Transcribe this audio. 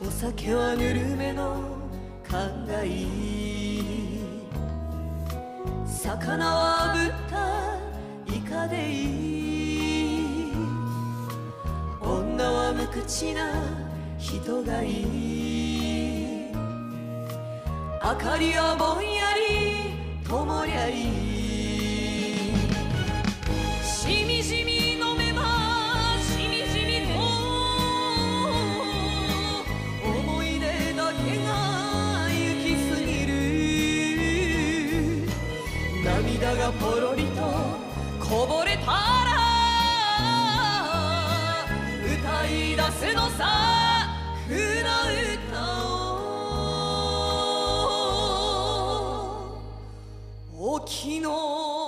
お酒はぬるめの勘がいい魚は豚イカでいい。女は無口な人がいい。明かりはぼんやり。涙がポロリとこぼれたら歌い出すのさ船歌を。沖の